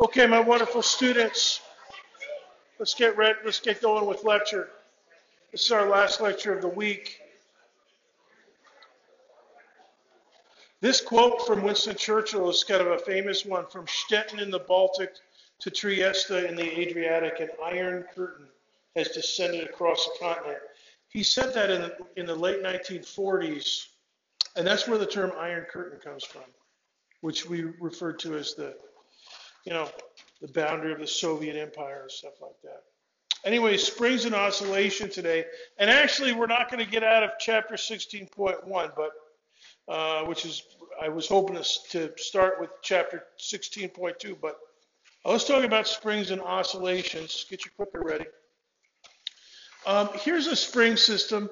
Okay, my wonderful students, let's get ready, let's get going with lecture. This is our last lecture of the week. This quote from Winston Churchill is kind of a famous one from Stettin in the Baltic to Trieste in the Adriatic, an iron curtain has descended across the continent. He said that in in the late 1940s, and that's where the term iron curtain comes from, which we refer to as the you know, the boundary of the Soviet Empire and stuff like that. Anyway, springs and oscillation today, and actually we're not going to get out of chapter 16.1, but uh, which is I was hoping to, to start with chapter 16.2, but let's talk about springs and oscillations. Get your clicker ready. Um, here's a spring system,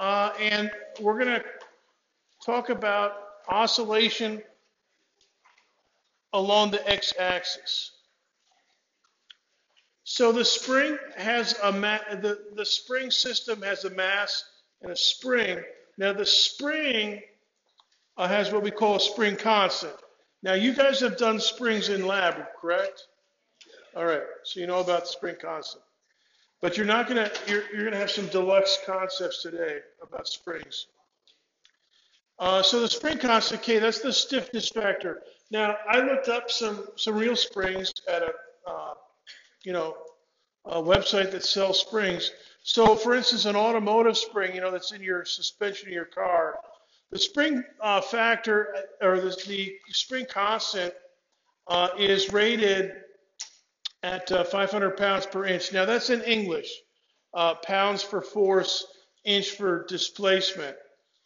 uh, and we're going to talk about oscillation along the x-axis. So the spring has a the, the spring system has a mass and a spring. Now the spring uh, has what we call a spring constant. Now you guys have done springs in lab, correct? All right, so you know about the spring constant. But you're not gonna you're, you're gonna have some deluxe concepts today about springs. Uh, so the spring constant K, that's the stiffness factor. Now, I looked up some, some real springs at a, uh, you know, a website that sells springs. So, for instance, an automotive spring, you know, that's in your suspension of your car, the spring uh, factor or the, the, spring constant uh, is rated at uh, 500 pounds per inch. Now, that's in English, uh, pounds for force, inch for displacement.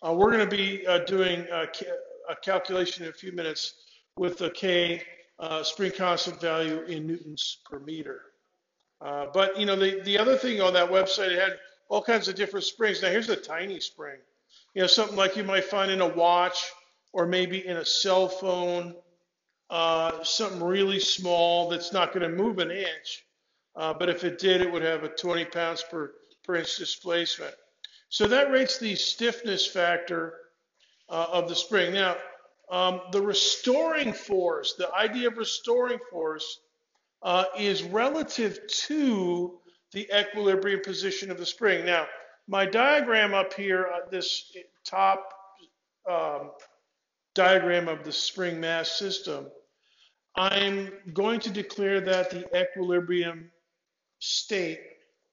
Uh, we're going to be uh, doing a, a, calculation in a few minutes with the K uh, spring constant value in newtons per meter. Uh, but you know the, the other thing on that website it had all kinds of different springs. Now here's a tiny spring, you know something like you might find in a watch or maybe in a cell phone, uh, something really small that's not going to move an inch. Uh, but if it did, it would have a 20 pounds per, per inch displacement. So that rates the stiffness factor uh, of the spring. Now, um, the restoring force, the idea of restoring force, uh, is relative to the equilibrium position of the spring. Now, my diagram up here, uh, this top um, diagram of the spring mass system, I'm going to declare that the equilibrium state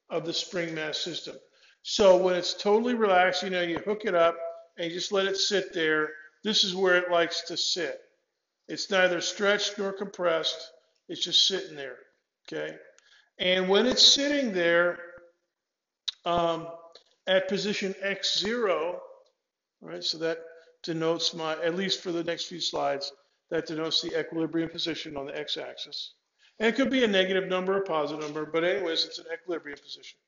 of the spring mass system. So when it's totally relaxed, you know, you hook it up and you just let it sit there. This is where it likes to sit. It's neither stretched nor compressed. It's just sitting there. Okay. And when it's sitting there um, at position x0, right, so that denotes my, at least for the next few slides, that denotes the equilibrium position on the x-axis. And it could be a negative number or positive number, but anyways, it's an equilibrium position.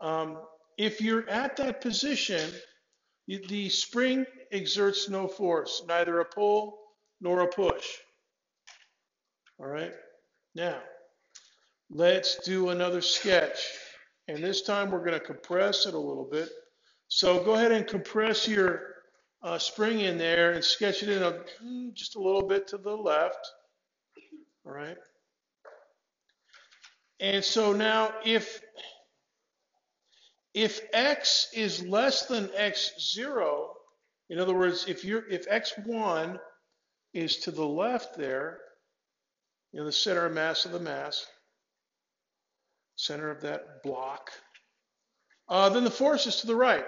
Um, if you're at that position, the spring exerts no force, neither a pull nor a push. All right. Now, let's do another sketch. And this time we're going to compress it a little bit. So go ahead and compress your uh, spring in there and sketch it in a, mm, just a little bit to the left. All right. And so now if if x is less than x0, in other words, if you're if x1 is to the left there, you know, the center of mass of the mass, center of that block, uh, then the force is to the right.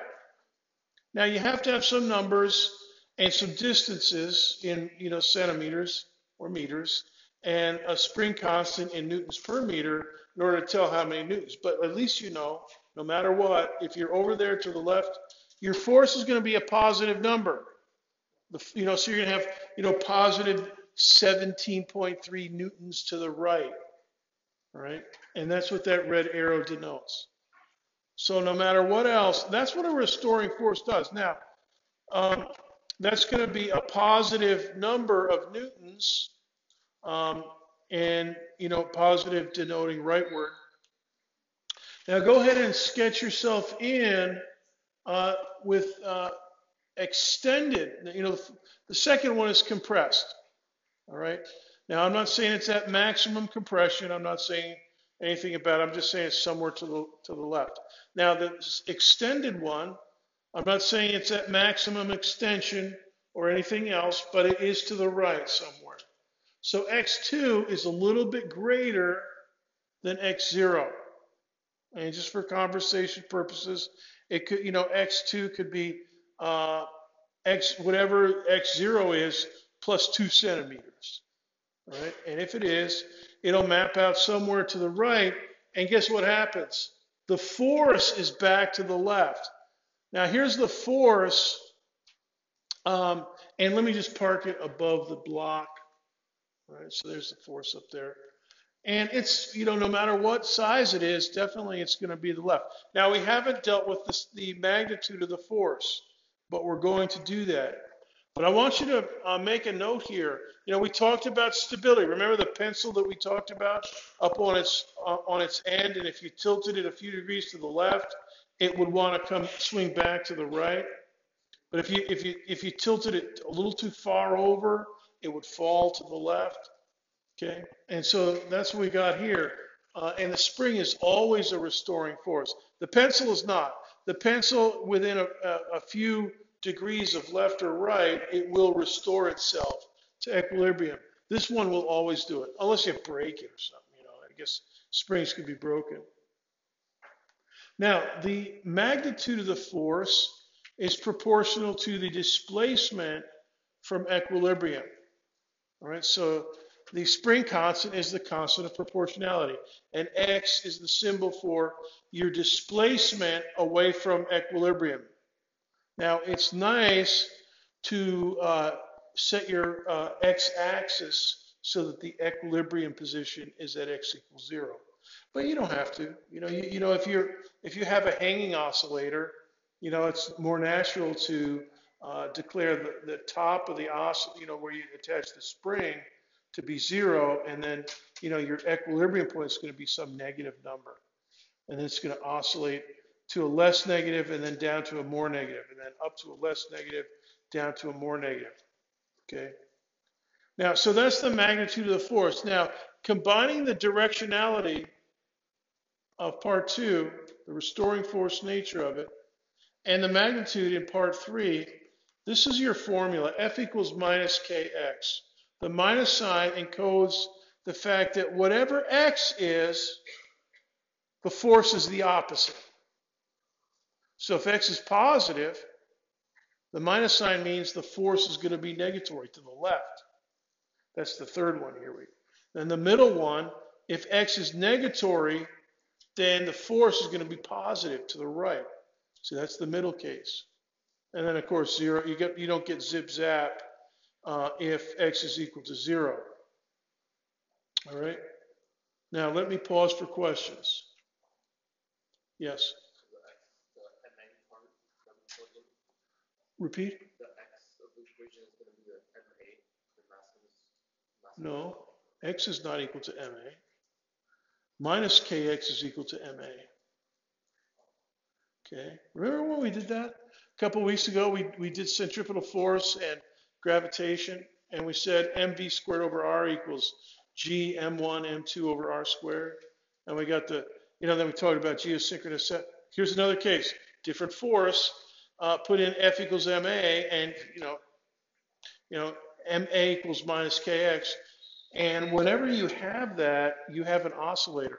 Now you have to have some numbers and some distances in you know centimeters or meters and a spring constant in newtons per meter in order to tell how many newtons. But at least you know no matter what, if you're over there to the left, your force is going to be a positive number. The, you know, so you're going to have, you know, positive 17.3 newtons to the right. Right. And that's what that red arrow denotes. So no matter what else, that's what a restoring force does. Now, um, that's going to be a positive number of newtons, um, and you know, positive denoting rightward. Now go ahead and sketch yourself in uh, with uh, extended. You know, the second one is compressed. All right. Now, I'm not saying it's at maximum compression. I'm not saying anything about it. I'm just saying it's somewhere to the, to the left. Now, the extended one, I'm not saying it's at maximum extension or anything else, but it is to the right somewhere. So X2 is a little bit greater than X0. And just for conversation purposes, it could, you know, X2 could be uh, X, whatever X0 is, plus two centimeters. Right? And if it is, it'll map out somewhere to the right. And guess what happens? The force is back to the left. Now, here's the force. Um, and let me just park it above the block. Right, so there's the force up there. And it's, you know, no matter what size it is, definitely it's going to be the left. Now, we haven't dealt with this, the magnitude of the force, but we're going to do that. But I want you to uh, make a note here. You know, we talked about stability. Remember the pencil that we talked about up on its uh, on its end, and if you tilted it a few degrees to the left, it would want to come swing back to the right. But if you if you if you tilted it a little too far over, it would fall to the left. Okay, and so that's what we got here. Uh, and the spring is always a restoring force. The pencil is not. The pencil, within a, a, a few degrees of left or right, it will restore itself to equilibrium. This one will always do it, unless you break it or something. You know, I guess springs could be broken. Now, the magnitude of the force is proportional to the displacement from equilibrium. All right, so the spring constant is the constant of proportionality, and x is the symbol for your displacement away from equilibrium. Now, it's nice to uh, set your uh, x-axis so that the equilibrium position is at x equals zero. But you don't have to. You know, you, you know, if you're if you have a hanging oscillator, you know, it's more natural to uh, declare the, the top of the oscillator, you know, where you attach the spring to be zero, and then, you know, your equilibrium point is going to be some negative number. And then it's going to oscillate to a less negative and then down to a more negative, and then up to a less negative, down to a more negative. Okay? Now, so that's the magnitude of the force. Now, combining the directionality of part two, the restoring force nature of it, and the magnitude in part three, this is your formula, F equals minus KX. The minus sign encodes the fact that whatever X is, the force is the opposite. So if X is positive, the minus sign means the force is going to be negatory to the left. That's the third one here. Then the middle one, if X is negatory, then the force is going to be positive to the right. So that's the middle case. And then of course zero, you get you don't get zip zap uh, if x is equal to zero. All right. Now let me pause for questions. Yes. Repeat. No, x is not equal to ma. Minus kx is equal to ma. Okay, remember when we did that? A couple weeks ago, we, we did centripetal force and gravitation, and we said mv squared over r equals g m1 m2 over r squared. And we got the, you know, then we talked about geosynchronous set. Here's another case, different force, uh, put in F equals ma, and, you know, you know, ma equals minus kx. And whenever you have that, you have an oscillator.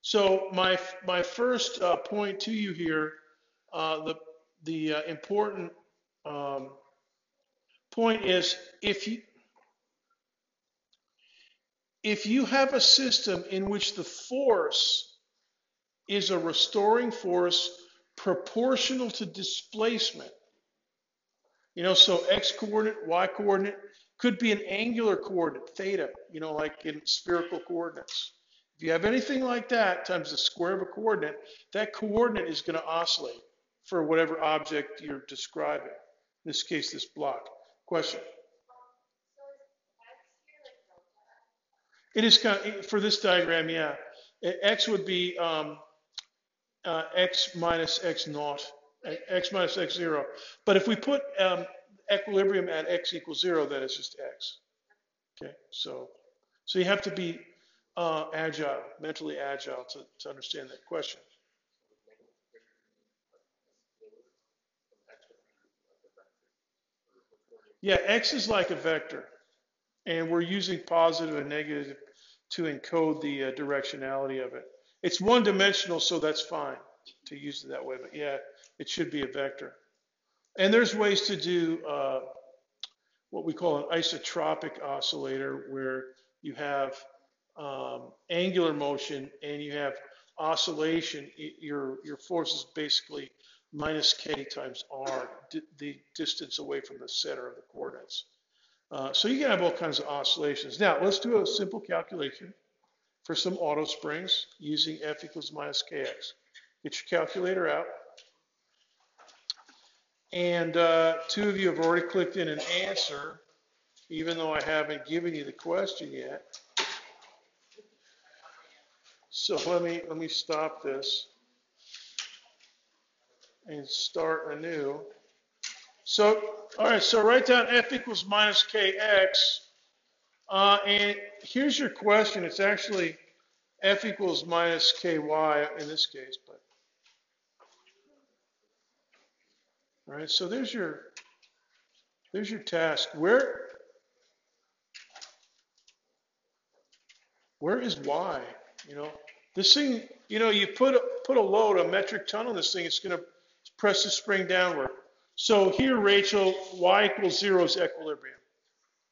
So my my first uh, point to you here, uh, the the uh, important um, point is if you if you have a system in which the force is a restoring force proportional to displacement, you know, so x coordinate, y coordinate could be an angular coordinate, theta, you know, like in spherical coordinates. If you have anything like that times the square of a coordinate, that coordinate is going to oscillate for whatever object you're describing. In this case, this block. Question? It is for this diagram, yeah. X would be um, uh, x minus x naught, x minus x zero. But if we put um, equilibrium at x equals zero, then it's just x. Okay, so, so you have to be uh, agile, mentally agile to, to understand that question. Yeah, X is like a vector, and we're using positive and negative to encode the uh, directionality of it. It's one dimensional, so that's fine to use it that way, but yeah, it should be a vector. And there's ways to do uh, what we call an isotropic oscillator, where you have um, angular motion and you have oscillation. Your your force is basically minus k times r, the distance away from the center of the coordinates. Uh, so you can have all kinds of oscillations. Now, let's do a simple calculation for some auto springs using F equals minus kx. Get your calculator out. And uh, two of you have already clicked in an answer, even though I haven't given you the question yet. So let me let me stop this and start anew. So, all right, so write down f equals minus kx. Uh, and here's your question. It's actually f equals minus ky in this case, but. All right, so there's your, there's your task. Where, where is y? You know, this thing, you know, you put put a load, a metric ton on this thing, it's going to press the spring downward. So here, Rachel, y equals zero is equilibrium.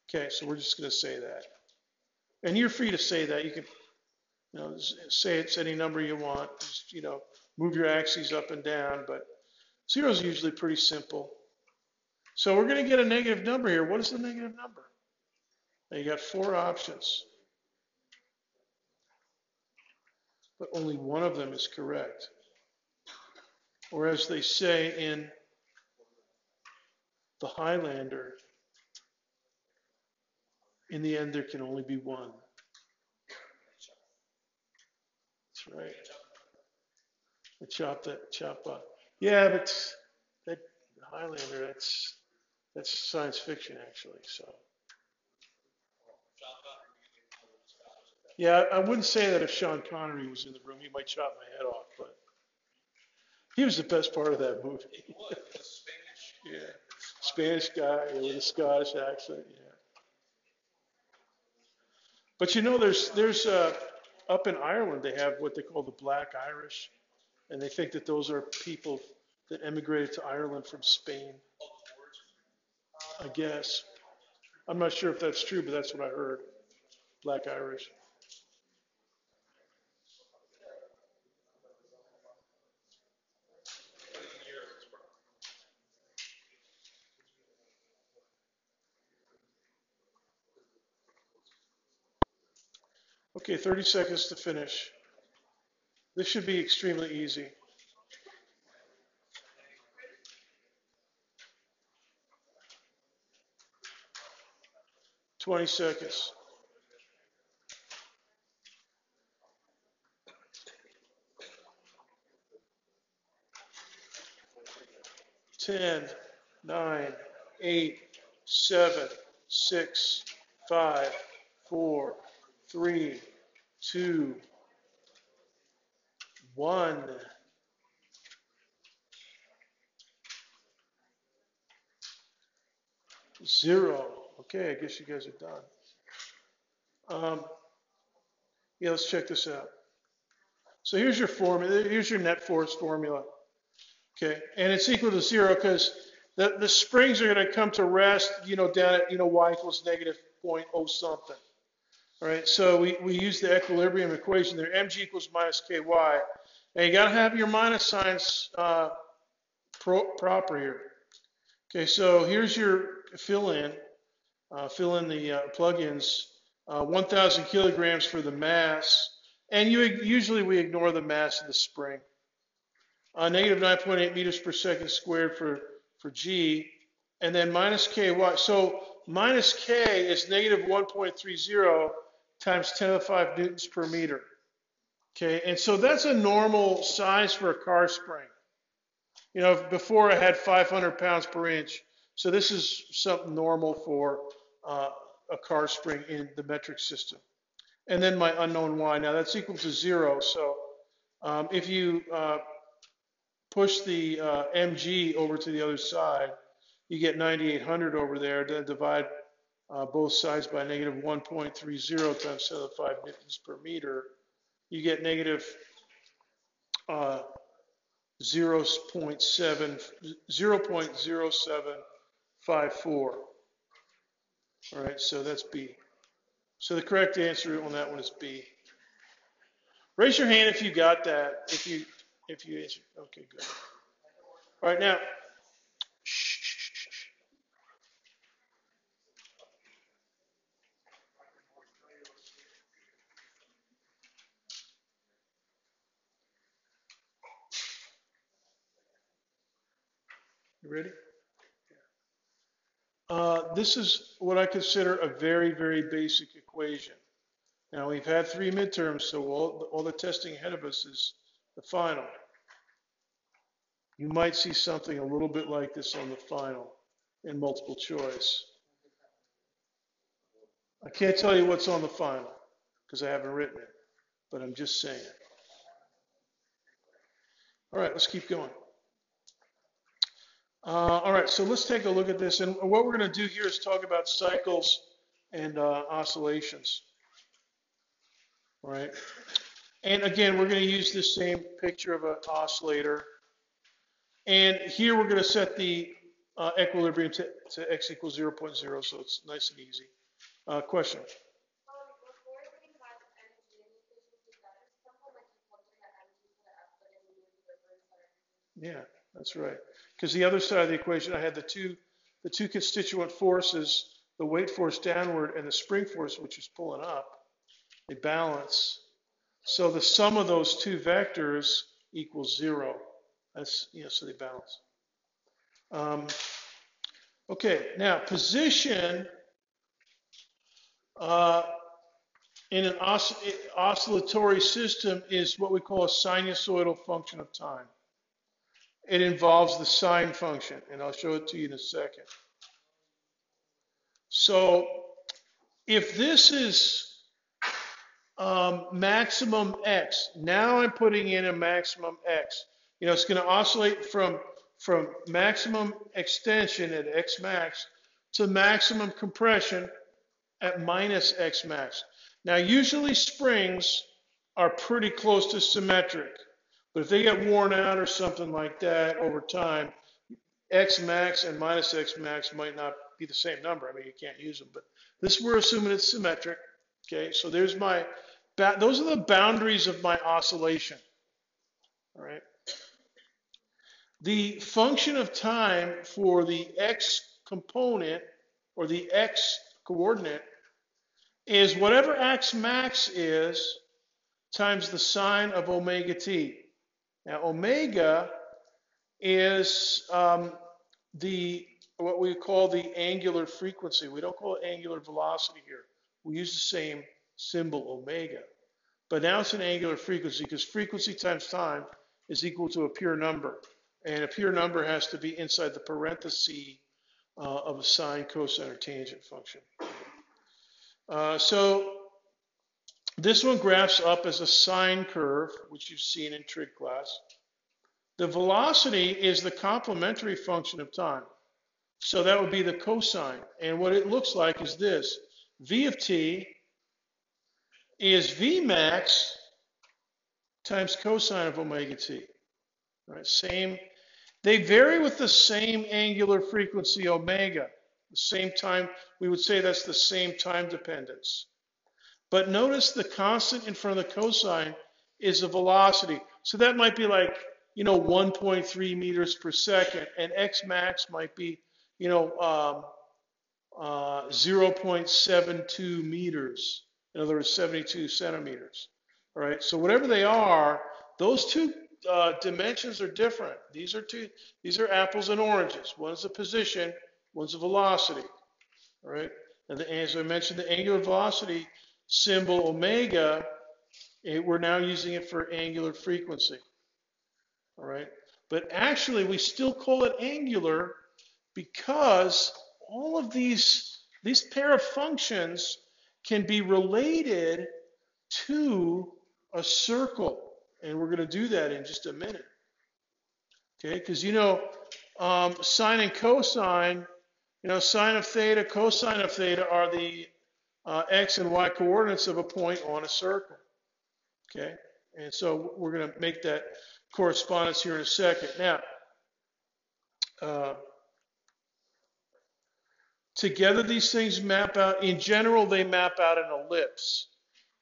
Okay, so we're just going to say that. And you're free to say that. You can, you know, say it's any number you want. Just, you know, move your axes up and down, but zero is usually pretty simple. So we're going to get a negative number here. What is the negative number? Now you got four options. But only one of them is correct. Or as they say in the Highlander, in the end, there can only be one. That's right. I chop that chop up. Yeah, but that Highlander, that's that's science fiction actually. So. Yeah, I wouldn't say that if Sean Connery was in the room, he might chop my head off, but he was the best part of that movie. he was yeah, Spanish guy with a Scottish accent. Yeah. But you know, there's there's uh, up in Ireland they have what they call the Black Irish, and they think that those are people that emigrated to Ireland from Spain. I guess. I'm not sure if that's true, but that's what I heard. Black Irish. Okay, 30 seconds to finish. This should be extremely easy. Twenty seconds. Ten, nine, eight, seven, six, five, four, three, two, one. Zero. Okay, I guess you guys are done. Um, yeah, let's check this out. So here's your formula. Here's your net force formula. Okay, and it's equal to zero because the, the springs are going to come to rest, you know, down at, you know, y equals negative 0.0 something. All right, so we, we use the equilibrium equation there, mg equals minus ky. And you got to have your minus signs uh, pro, proper here. Okay, so here's your fill in. Uh, fill in the uh, plugins. Uh, 1,000 kilograms for the mass. And you usually we ignore the mass of the spring. Uh, negative 9.8 meters per second squared for, for G. And then minus ky. So minus k is negative 1.30 times 10 to the 5 newtons per meter. Okay, and so that's a normal size for a car spring. You know, before I had 500 pounds per inch. So this is something normal for uh, a car spring in the metric system. And then my unknown y. Now that's equal to zero. So um, if you uh, push the uh, mg over to the other side, you get 9,800 over there. Then divide uh, both sides by negative 1.30 times 10 to the 5 newtons per meter. You get negative uh, 0.7, 0.0754. All right, so that's B. So the correct answer on that one is B. Raise your hand if you got that. If you if you answered. Okay, good. All right, now. Ready? Uh, this is what I consider a very, very basic equation. Now, we've had three midterms, so all, all the testing ahead of us is the final. You might see something a little bit like this on the final in multiple choice. I can't tell you what's on the final because I haven't written it, but I'm just saying. All right, let's keep going. Uh, all right, so let's take a look at this. And what we're going to do here is talk about cycles and uh, oscillations. All right. And again, we're going to use the same picture of an oscillator. And here we're going to set the uh, equilibrium to, to, x equals 0, 0.0, so it's nice and easy. Uh, question? Yeah, that's right. Because the other side of the equation, I had the two, the two constituent forces, the weight force downward and the spring force, which is pulling up. They balance. So the sum of those two vectors equals zero. That's, you know, so they balance. Um, okay, now position uh, in an oscillatory system is what we call a sinusoidal function of time. It involves the sine function, and I'll show it to you in a second. So if this is um, maximum x, now I'm putting in a maximum x. You know, it's going to oscillate from, from maximum extension at x max to maximum compression at minus x max. Now, usually springs are pretty close to symmetric. But if they get worn out or something like that over time, X max and minus X max might not be the same number. I mean, you can't use them, but this we're assuming it's symmetric. Okay, so there's my, those are the boundaries of my oscillation. All right. The function of time for the X component or the X coordinate is whatever X max is times the sine of omega t. Now, omega is um, the what we call the angular frequency. We don't call it angular velocity here. We use the same symbol, omega. But now it's an angular frequency because frequency times time is equal to a pure number. And a pure number has to be inside the parenthesis uh, of a sine, cosine, or tangent function. Uh, so this one graphs up as a sine curve, which you've seen in trig class. The velocity is the complementary function of time. So that would be the cosine. And what it looks like is this. V of t is V max times cosine of omega t. Right? Same. They vary with the same angular frequency omega. The same time, we would say that's the same time dependence. But notice the constant in front of the cosine is the velocity. So that might be like, you know, 1.3 meters per second, and x max might be, you know, um, uh, 0.72 meters. In other words, 72 centimeters. All right. So whatever they are, those two uh, dimensions are different. These are two. These are apples and oranges. One's the position. One's the velocity. All right. And the, as I mentioned, the angular velocity symbol omega, it, we're now using it for angular frequency. All right. But actually, we still call it angular because all of these these pair of functions can be related to a circle. And we're going to do that in just a minute. Okay, because you know, um, sine and cosine, you know, sine of theta, cosine of theta are the uh, x and y coordinates of a point on a circle. Okay, and so we're going to make that correspondence here in a second. Now, uh, together these things map out, in general, they map out an ellipse.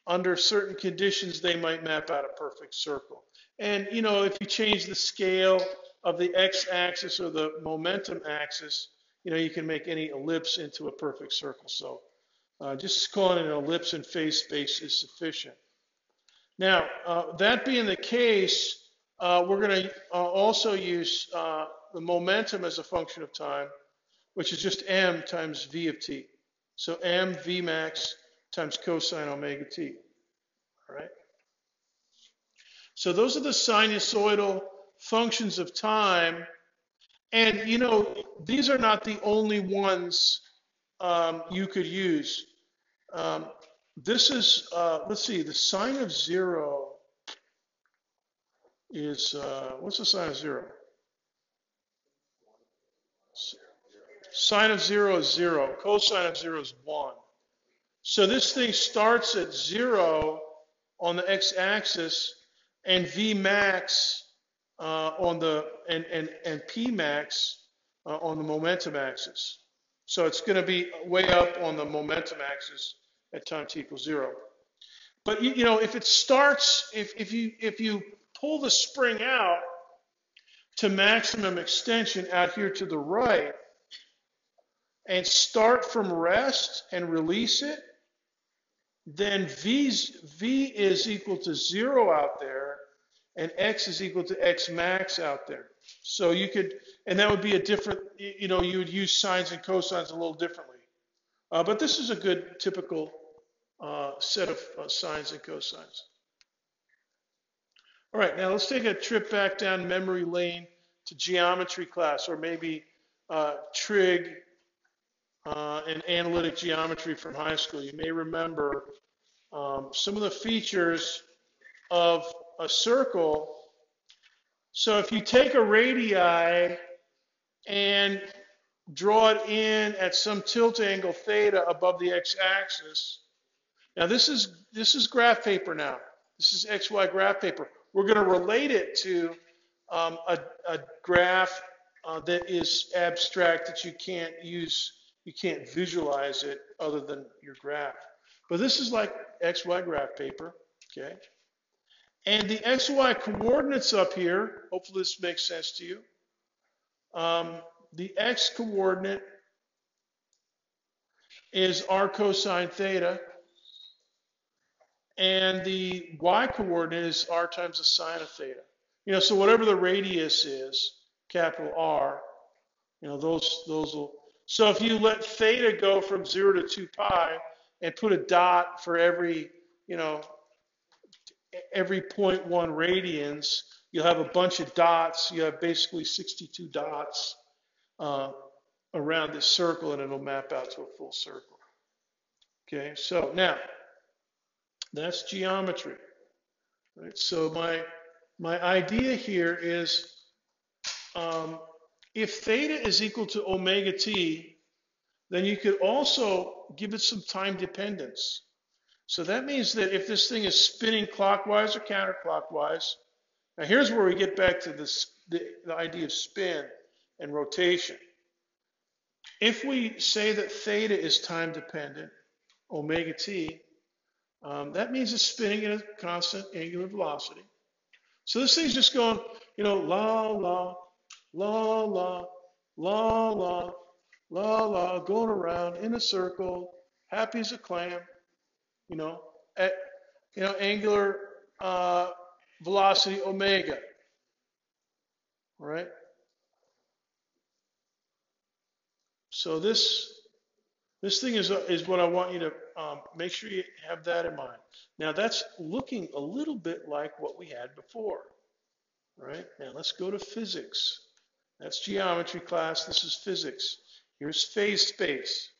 Under certain conditions, they might map out a perfect circle. And, you know, if you change the scale of the x-axis or the momentum axis, you know, you can make any ellipse into a perfect circle. So uh, just calling it an ellipse in phase space is sufficient. Now, uh, that being the case, uh, we're going to uh, also use uh, the momentum as a function of time, which is just m times v of t. So m v max times cosine omega t. All right. So those are the sinusoidal functions of time. And, you know, these are not the only ones um, you could use. Um, this is, uh, let's see, the sine of zero is, uh, what's the sine of zero? Sine of zero is zero. Cosine of zero is one. So this thing starts at zero on the x-axis and V max uh, on the and and and P max uh, on the momentum axis. So it's going to be way up on the momentum axis at time t equals zero. But you, you know, if it starts, if, if you if you pull the spring out to maximum extension out here to the right and start from rest and release it, then V's, V is equal to zero out there and X is equal to X max out there. So you could, and that would be a different, you know, you would use sines and cosines a little differently. Uh, but this is a good typical uh, set of uh, sines and cosines. All right, now let's take a trip back down memory lane to geometry class, or maybe uh, trig uh, and analytic geometry from high school. You may remember um, some of the features of a circle. So if you take a radii and draw it in at some tilt angle theta above the x-axis. Now this is this is graph paper now. This is XY graph paper. We're going to relate it to um, a, a, graph uh, that is abstract that you can't use, you can't visualize it other than your graph. But this is like XY graph paper, okay? And the XY coordinates up here, hopefully this makes sense to you. Um, the X coordinate is r cosine theta. And the y coordinate is r times the sine of theta. You know, so whatever the radius is, capital R, you know, those those will. So if you let theta go from zero to two pi and put a dot for every, you know, every 0.1 radians, you'll have a bunch of dots. You have basically 62 dots uh, around this circle, and it'll map out to a full circle. Okay, so now that's geometry. Right? So my my idea here is um, if theta is equal to omega t, then you could also give it some time dependence. So that means that if this thing is spinning clockwise or counterclockwise, now here's where we get back to this, the, the idea of spin and rotation. If we say that theta is time dependent, omega t, um, that means it's spinning at a constant angular velocity. So this thing's just going, you know, la, la, la, la, la, la, la, la, going around in a circle, happy as a clam, you know, at, you know, angular uh, velocity omega, right? So this this thing is, is what I want you to um, make sure you have that in mind. Now that's looking a little bit like what we had before, right? Now let's go to physics. That's geometry class. This is physics. Here's phase space.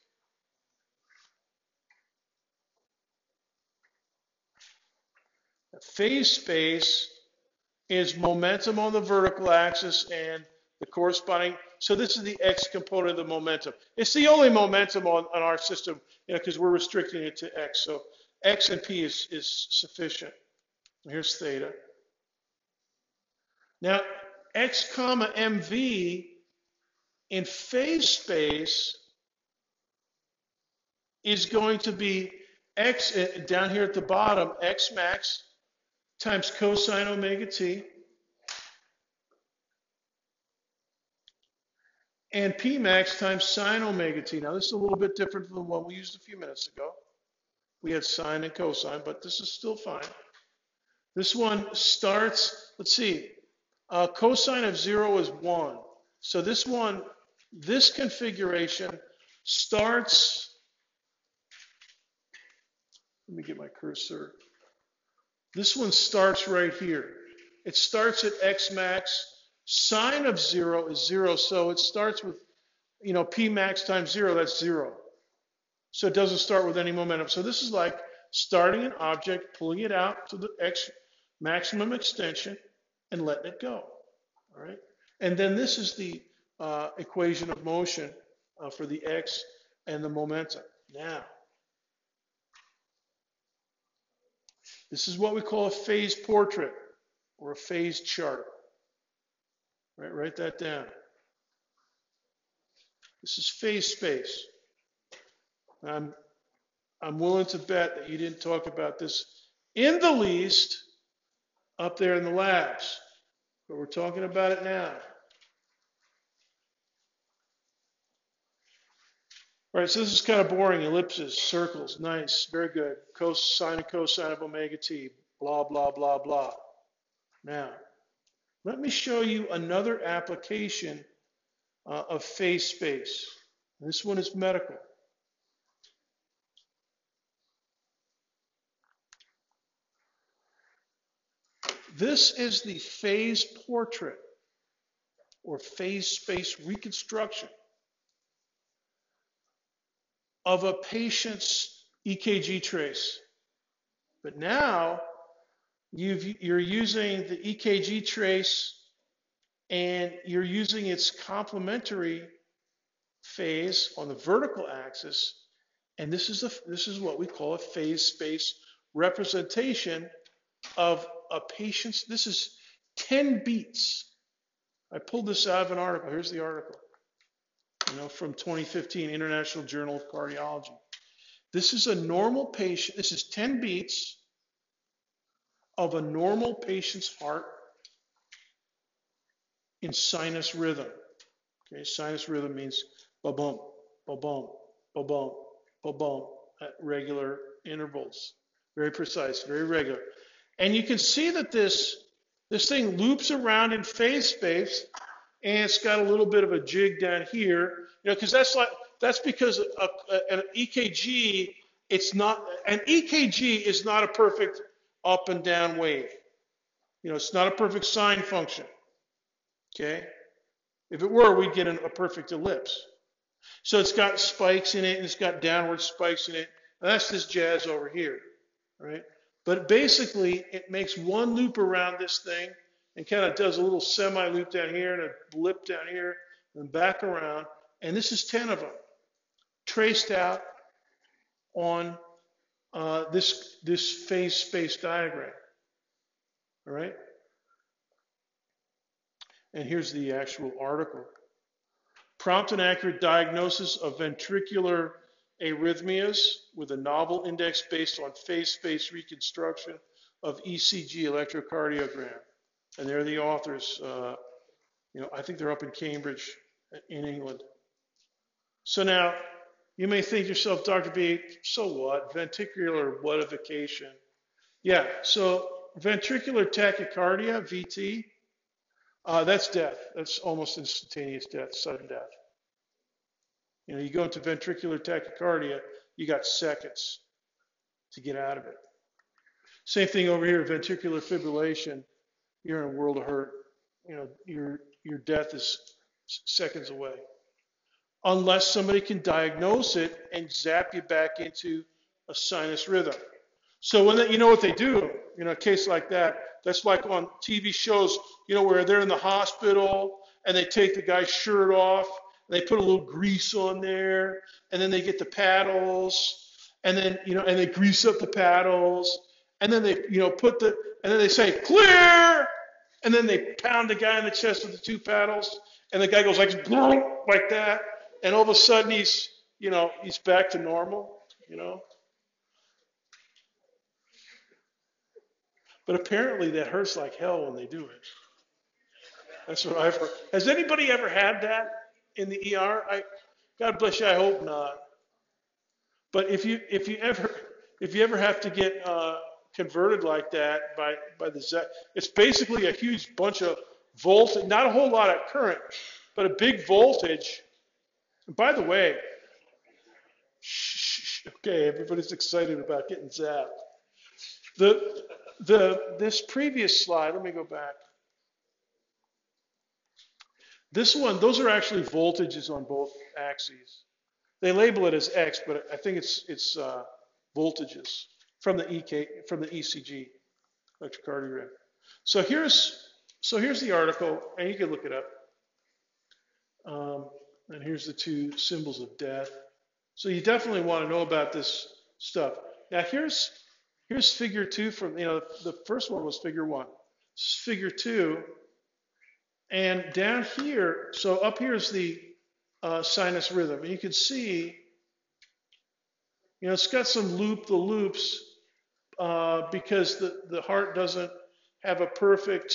Phase space is momentum on the vertical axis and the corresponding. So this is the x component of the momentum. It's the only momentum on, on our system, you know, because we're restricting it to x. So x and p is, is sufficient. Here's theta. Now, x comma mv in phase space is going to be x uh, down here at the bottom, x max times cosine omega t. And P max times sine omega t. Now, this is a little bit different from the one we used a few minutes ago. We had sine and cosine, but this is still fine. This one starts, let's see, uh, cosine of 0 is 1. So this one, this configuration starts, let me get my cursor. This one starts right here. It starts at x max. Sine of 0 is 0, so it starts with, you know, p max times 0, that's 0. So it doesn't start with any momentum. So this is like starting an object, pulling it out to the x maximum extension, and letting it go. All right. And then this is the uh, equation of motion uh, for the x and the momentum. Now, this is what we call a phase portrait or a phase chart. Right, write that down. This is phase space. I'm, I'm willing to bet that you didn't talk about this in the least up there in the labs, but we're talking about it now. All right, so this is kind of boring. Ellipses, circles, nice, very good. Cosine and cosine of omega t, blah, blah, blah, blah. Now, let me show you another application uh, of phase space. This one is medical. This is the phase portrait or phase space reconstruction of a patient's EKG trace. But now you are using the EKG trace and you're using its complementary phase on the vertical axis. And this is, a, this is what we call a phase space representation of a patient's, this is 10 beats. I pulled this out of an article. Here's the article, you know, from 2015 International Journal of Cardiology. This is a normal patient. This is 10 beats of a normal patient's heart in sinus rhythm. Okay, sinus rhythm means ba-bum, ba-bum, ba-bum, ba-bum at regular intervals. Very precise, very regular. And you can see that this, this thing loops around in phase space and it's got a little bit of a jig down here, you know, because that's like, that's because a, a, an EKG, it's not, an EKG is not a perfect up and down wave. You know, it's not a perfect sine function. Okay? If it were, we'd get an, a perfect ellipse. So it's got spikes in it and it's got downward spikes in it. And that's this jazz over here, right? But basically, it makes one loop around this thing and kind of does a little semi loop down here and a blip down here and back around. And this is 10 of them traced out on uh, this, this phase space diagram. All right? And here's the actual article. Prompt and accurate diagnosis of ventricular arrhythmias with a novel index based on phase space reconstruction of ECG electrocardiogram. And they're the authors. Uh, you know, I think they're up in Cambridge in England. So now, you may think yourself, Dr. B, so what? Ventricular whatification. Yeah, so ventricular tachycardia, VT, uh, that's death. That's almost instantaneous death, sudden death. You know, you go into ventricular tachycardia, you got seconds to get out of it. Same thing over here, ventricular fibrillation. You're in a world of hurt. You know, your your death is seconds away, unless somebody can diagnose it and zap you back into a sinus rhythm. So when they, you know what they do, you know, a case like that, that's like on TV shows, you know, where they're in the hospital and they take the guy's shirt off, and they put a little grease on there, and then they get the paddles, and then you know, and they grease up the paddles, and then they, you know, put the, and then they say clear, and then they pound the guy in the chest with the two paddles, and the guy goes like like that, and all of a sudden he's, you know, he's back to normal, you know. But apparently that hurts like hell when they do it. That's what I've heard. Has anybody ever had that in the ER? I, God bless you. I hope not. But if you if you ever if you ever have to get uh, converted like that by by the Z, it's basically a huge bunch of voltage, not a whole lot of current, but a big voltage. And by the way, shh, okay, everybody's excited about getting zapped. The the this previous slide, let me go back. This one, those are actually voltages on both axes. They label it as X, but I think it's it's uh, voltages from the EK from the ECG electrocardiogram. So here's so here's the article, and you can look it up. Um, and here's the two symbols of death. So you definitely want to know about this stuff. Now here's here's figure two from you know the first one was figure one. This is figure two and down here, so up here is the uh, sinus rhythm. And you can see, you know, it's got some loop the loops uh, because the, the heart doesn't have a perfect,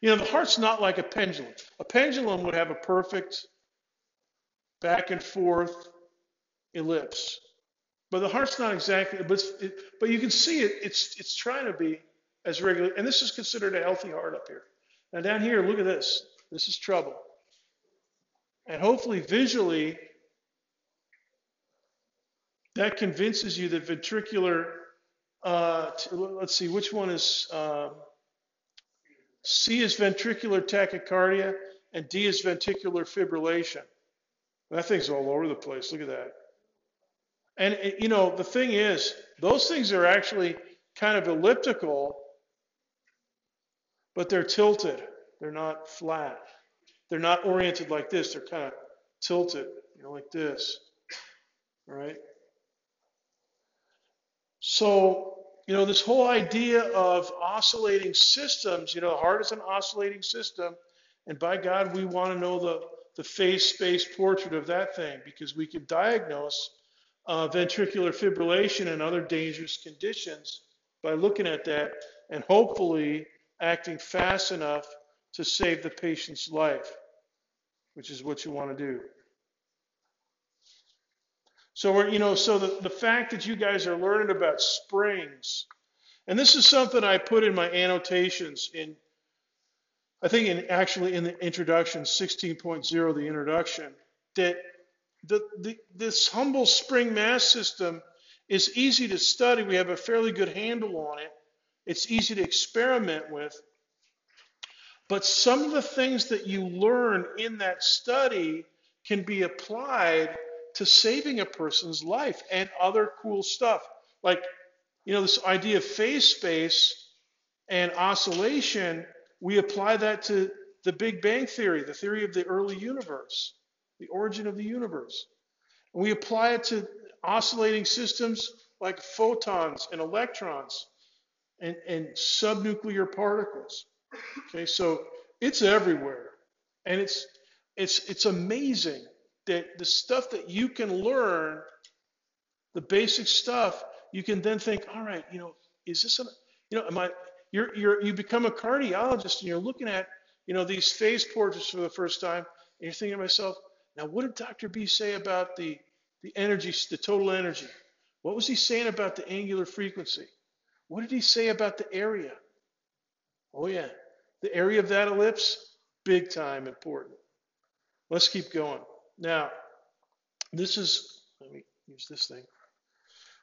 you know, the heart's not like a pendulum. A pendulum would have a perfect back and forth ellipse. But the heart's not exactly, but, it, but you can see it, it's, it's trying to be as regular. And this is considered a healthy heart up here. Now down here, look at this. This is trouble. And hopefully visually, that convinces you that ventricular, uh, let's see, which one is, uh, C is ventricular tachycardia and D is ventricular fibrillation. That thing's all over the place. Look at that. And, you know, the thing is, those things are actually kind of elliptical but they're tilted. They're not flat. They're not oriented like this. They're kind of tilted, you know, like this. All right? So, you know, this whole idea of oscillating systems, you know, the heart is an oscillating system. And by God, we want to know the, the phase space portrait of that thing because we can diagnose uh, ventricular fibrillation and other dangerous conditions by looking at that and hopefully acting fast enough to save the patient's life, which is what you want to do. So we're, you know, so the, the fact that you guys are learning about springs, and this is something I put in my annotations in, I think in actually in the introduction, 16.0, the introduction, that the, the, this humble spring mass system is easy to study. We have a fairly good handle on it. It's easy to experiment with. But some of the things that you learn in that study can be applied to saving a person's life and other cool stuff. Like, you know, this idea of phase space and oscillation, we apply that to the Big Bang Theory, the theory of the early universe, the origin of the universe. And we apply it to oscillating systems like photons and electrons and, and subnuclear particles. Okay, so it's everywhere. And it's it's it's amazing that the stuff that you can learn, the basic stuff, you can then think, all right, you know, is this a you know, am I you're you're you become a cardiologist and you're looking at, you know, these phase portraits for the first time, and you're thinking to myself, now what did Dr. B say about the the energy, the total energy? What was he saying about the angular frequency? What did he say about the area? Oh, yeah. The area of that ellipse, big time important. Let's keep going. Now, this is, let me use this thing.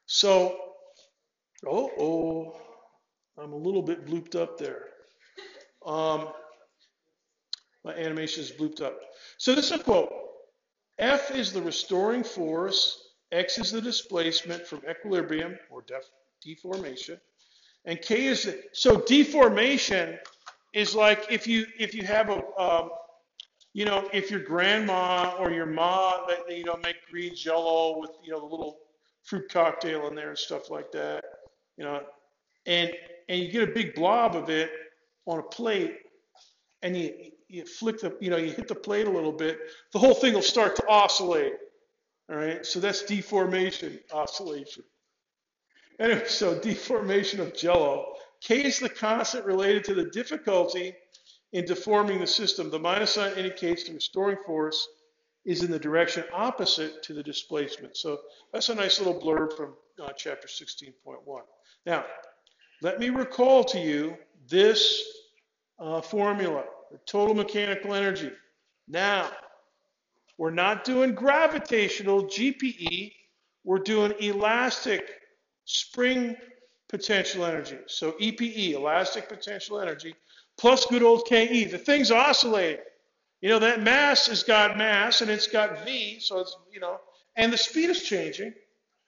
So, oh, oh, I'm a little bit blooped up there. Um, my animation is blooped up. So this is a quote. F is the restoring force X is the displacement from equilibrium or def- deformation, and K is the, so deformation is like if you if you have a um, you know if your grandma or your mom that you know make green jello with you know the little fruit cocktail in there and stuff like that, you know, and and you get a big blob of it on a plate, and you you flick the you know you hit the plate a little bit, the whole thing will start to oscillate. All right, so that's deformation, oscillation. Anyway, so deformation of jello. K is the constant related to the difficulty in deforming the system. The minus sign indicates the restoring force is in the direction opposite to the displacement. So that's a nice little blurb from uh, chapter 16.1. Now, let me recall to you this uh, formula, the total mechanical energy. Now, we're not doing gravitational GPE, we're doing elastic spring potential energy. So EPE, elastic potential energy, plus good old KE. The thing's oscillating. You know, that mass has got mass and it's got V, so it's, you know, and the speed is changing.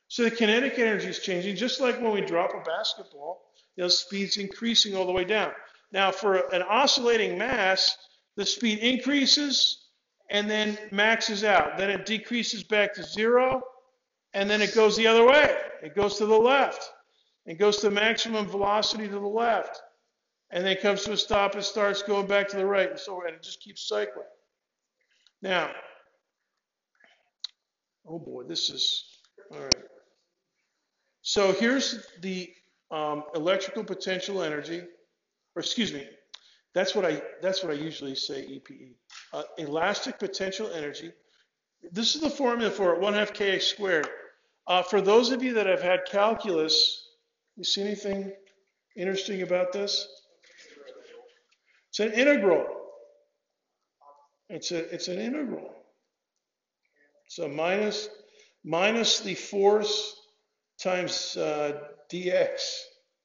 So the kinetic energy is changing, just like when we drop a basketball, you know, speed's increasing all the way down. Now, for an oscillating mass, the speed increases and then maxes out. Then it decreases back to zero, and then it goes the other way. It goes to the left. It goes to maximum velocity to the left. And then it comes to a stop and starts going back to the right, and so and it just keeps cycling. Now, oh boy, this is all right. So here's the um, electrical potential energy, or excuse me, that's what I that's what I usually say EPE. Uh, elastic potential energy. This is the formula for it, 1 half kx squared. Uh, for those of you that have had calculus, you see anything interesting about this? An integral. It's a it's an integral. So minus minus the force times uh, dx.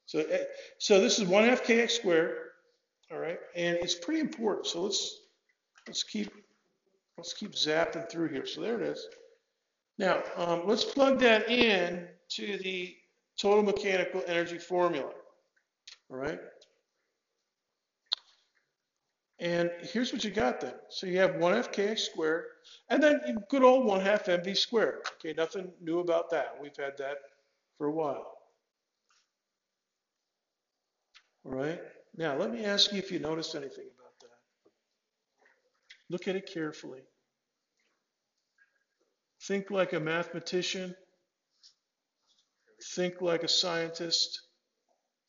So eh, so this is one half kx squared all right, and it's pretty important. So let's let's keep let's keep zapping through here. So there it is. Now um, let's plug that in to the total mechanical energy formula. All right. And here's what you got then. So you have 1 half kx squared, and then you good old 1 half mv squared. Okay, nothing new about that. We've had that for a while. All right. Now, let me ask you if you noticed anything about that. Look at it carefully. Think like a mathematician. Think like a scientist.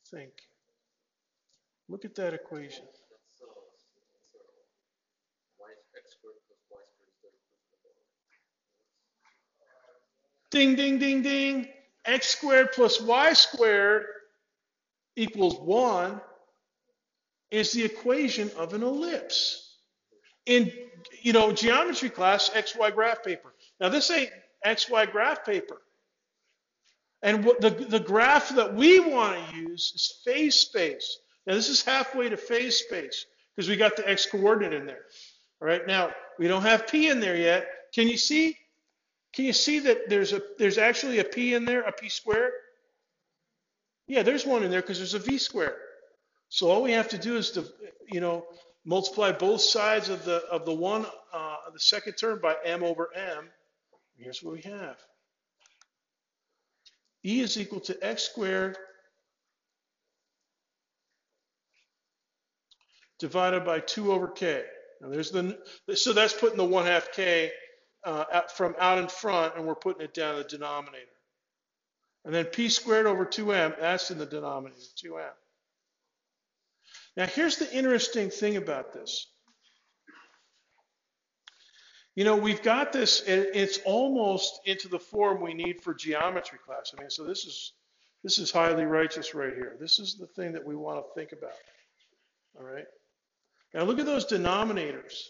Think. Look at that equation. Ding, ding, ding, ding. X squared plus Y squared equals 1 is the equation of an ellipse. In you know geometry class, XY graph paper. Now this ain't XY graph paper. And what the, the graph that we want to use is phase space. Now this is halfway to phase space because we got the x coordinate in there. All right, now we don't have p in there yet. Can you see? Can you see that there's a there's actually a p in there, a p squared? Yeah, there's one in there because there's a v squared. So all we have to do is to, you know, multiply both sides of the of the one uh, the second term by m over m. Here's what we have. E is equal to x squared divided by 2 over k. Now there's the so that's putting the 1 half k uh, from out in front, and we're putting it down in the denominator. And then p squared over 2m, that's in the denominator, 2m. Now, here's the interesting thing about this. You know, we've got this, it's almost into the form we need for geometry class. I mean, so this is this is highly righteous right here. This is the thing that we want to think about. All right. Now look at those denominators.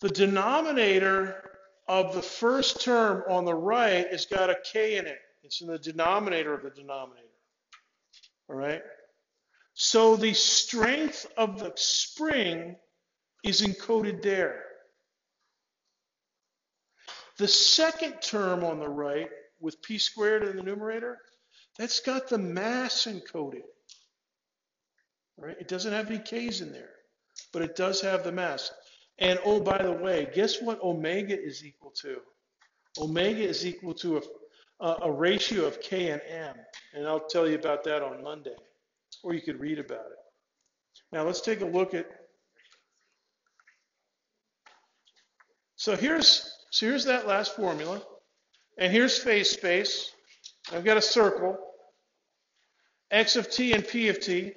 The denominator of the first term on the right has got a k in it. It's in the denominator of the denominator. All right. So the strength of the spring is encoded there. The second term on the right with p squared in the numerator, that's got the mass encoded. Right? It doesn't have any k's in there, but it does have the mass. And oh, by the way, guess what omega is equal to? Omega is equal to a, a ratio of K and M. And I'll tell you about that on Monday, or you could read about it. Now let's take a look at. So here's so here's that last formula, and here's phase space. I've got a circle. X of t and p of t.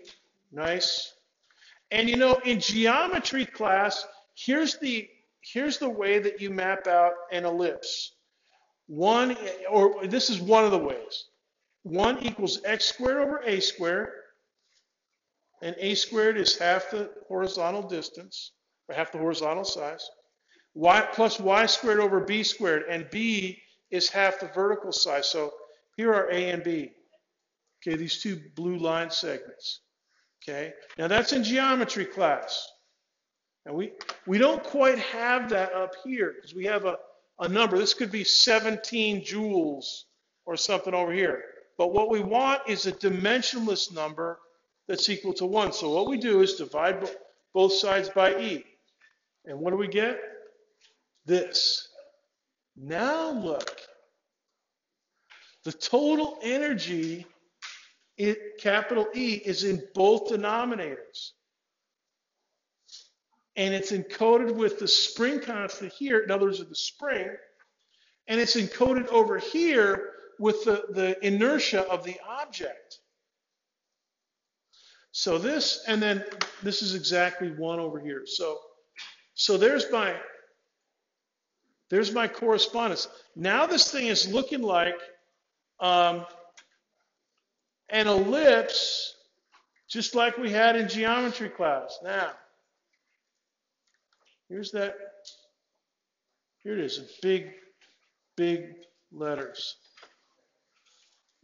Nice. And you know, in geometry class, here's the here's the way that you map out an ellipse. One, or this is one of the ways. One equals x squared over a squared, and a squared is half the horizontal distance, or half the horizontal size. y plus y squared over b squared, and b is half the vertical size. So here are a and b. Okay, these two blue line segments. Okay, now that's in geometry class. And we, we don't quite have that up here because we have a, a number. This could be 17 joules or something over here. But what we want is a dimensionless number that's equal to 1. So what we do is divide both sides by e. And what do we get? This. Now look. The total energy, it, capital E, is in both denominators and it's encoded with the spring constant here, in other words, the spring, and it's encoded over here with the, the inertia of the object. So this, and then this is exactly one over here. So, so there's my, there's my correspondence. Now this thing is looking like um, an ellipse, just like we had in geometry class. Now, Here's that. Here it is in big, big letters.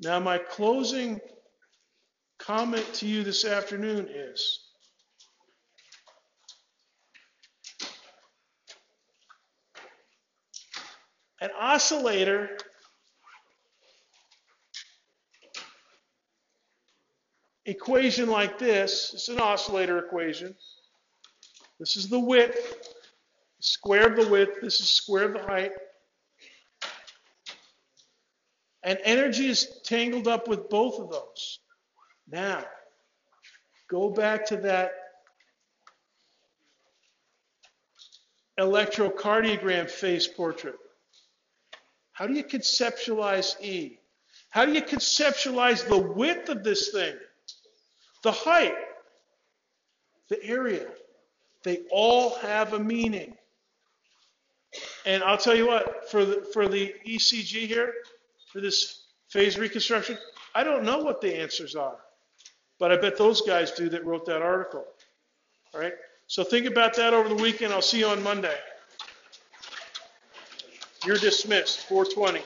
Now, my closing comment to you this afternoon is an oscillator equation like this, it's an oscillator equation. This is the width square of the width, this is square of the height. And energy is tangled up with both of those. Now, go back to that electrocardiogram phase portrait. How do you conceptualize E? How do you conceptualize the width of this thing? The height, the area. They all have a meaning. And I'll tell you what, for the, for the ECG here, for this phase reconstruction, I don't know what the answers are. But I bet those guys do that wrote that article. All right? So think about that over the weekend. I'll see you on Monday. You're dismissed, 420.